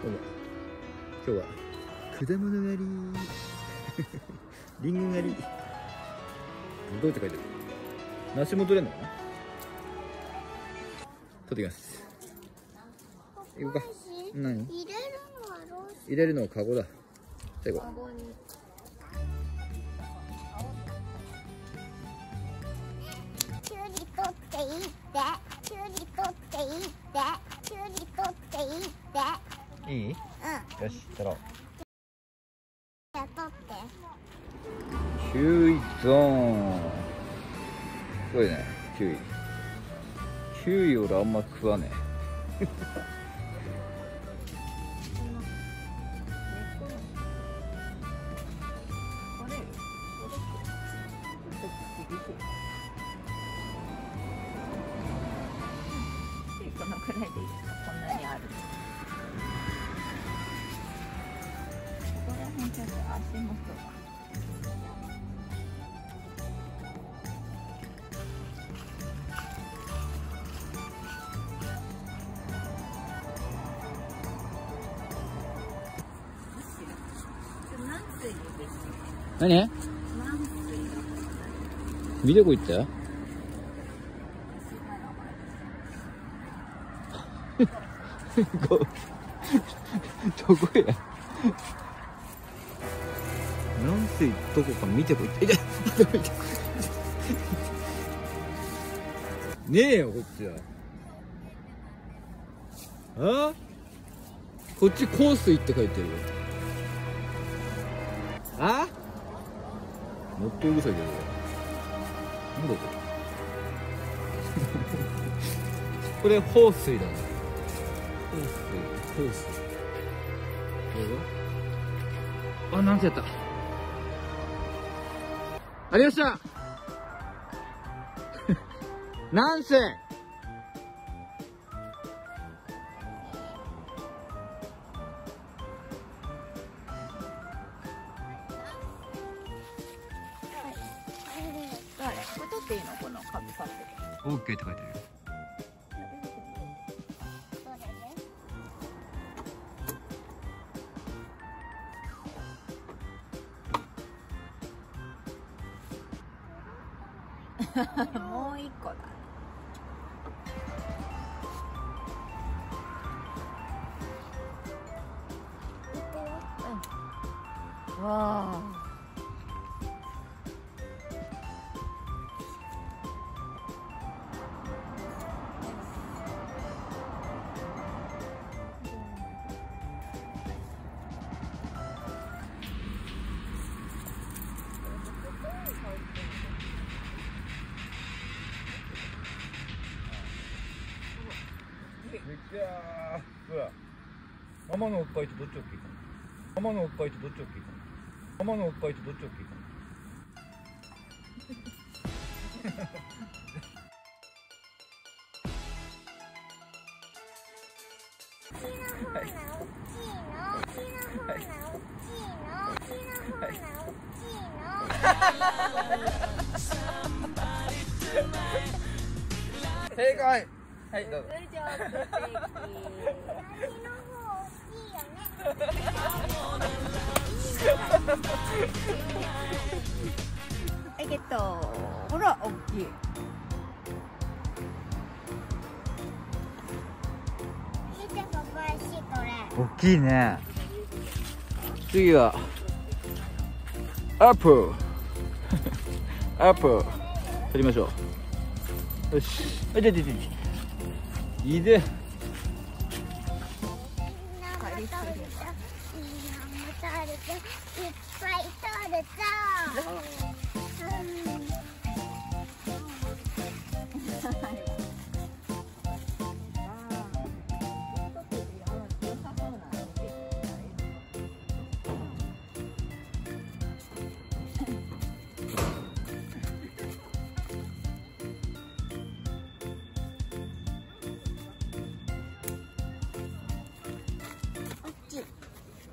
どうも今日は果物狩り。リンゴ狩り。どうやって書いてる？梨も取れんのかな？取ってきます。行こうか。何？入れるのはロース入れるのはカゴだ。最後。カゴに。キュウリ取っていいって。キュウリ取っていいって。キュウリ取っていいっていい？うん。よし取ろう。じゃあ取ってキウイゾーン。すごいねキウイ。キウイ俺あんま食わねこ何？何水見てこ行った？こ どこや？何水どこか見てこい。ってい。やどこ行ったねえよこっちはあこっち香水って書い。てるよあもっとうるさいけど。なんだこれ。これ放水だな。放水。放水。これはあなんてやった。ありました。なんせっていいの？このカビカビ OK って書いてある もう一個だ。わあめっちゃほら。ママのおっぱいとどっち大きいかなママのおっぱいとどっち大きいかなママのおっぱいとどっち大きいかな正解はいどうぞ。通常ステーキ木の方大きいよほら大きい大きいね。次はアップルアップル取りましょう。よし。あいててて。いいで。みんなもたれていっぱい取るぞ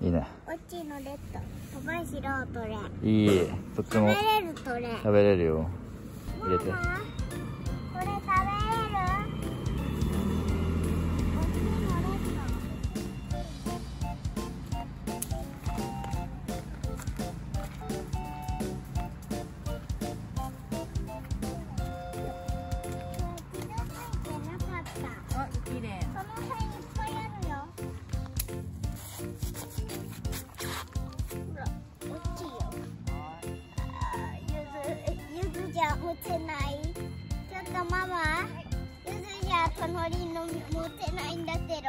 いいね。おっちのレッド。パパしろ取れいいとっても。食べれる取れ食べれるよ。入れてりのみ持てないんだって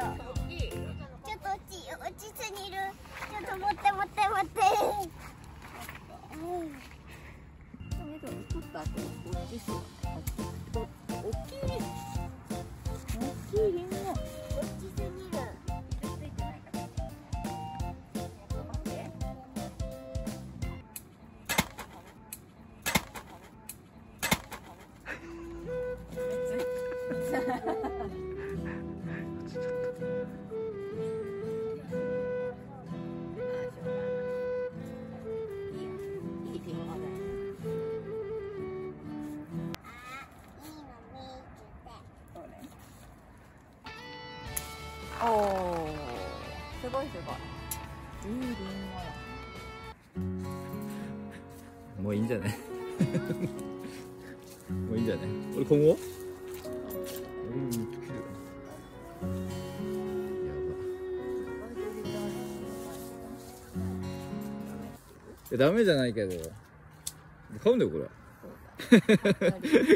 もういいんじゃない？もういいんじゃない？俺今後うん。やばダメじゃないけど。買うんだよこれ。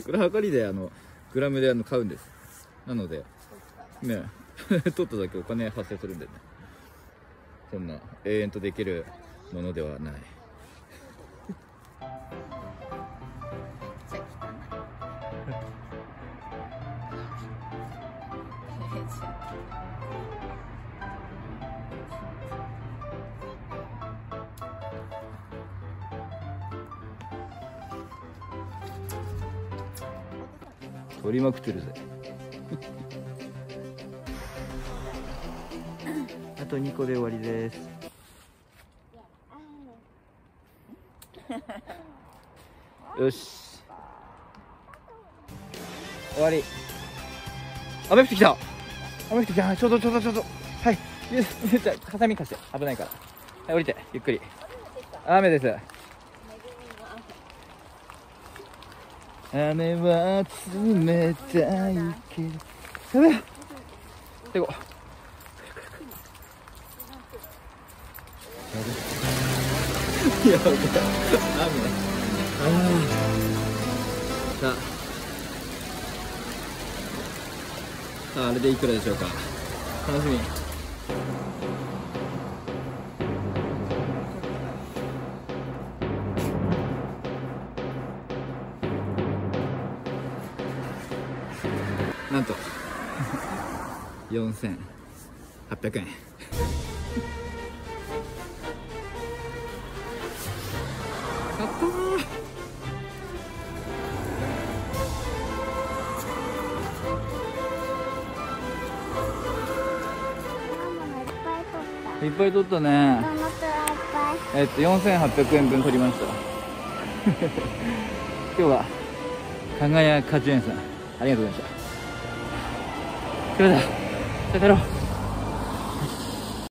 これ測りであのグラムであの買うんです。なのでね 取っただけお金発生するんでねそんな永遠とできるものではない。取りまくってるぜ。と2個で終わりです。よし。終わり。雨降ってきた。雨降ってきた。ちょうどちょうどちょうど。はい。ゆゆうちゃんハサミ貸して危ないからはい降りてゆっくり。雨です。雨は冷たいけど。やべえ。行こうやべえ。雨ああさあああれでいくらでしょうか？楽しみ。なんと。4800円。いっぱい取ったね。えっと4800円分取りました。今日は加賀屋果樹園さん。ありがとうございました。それではさよなら。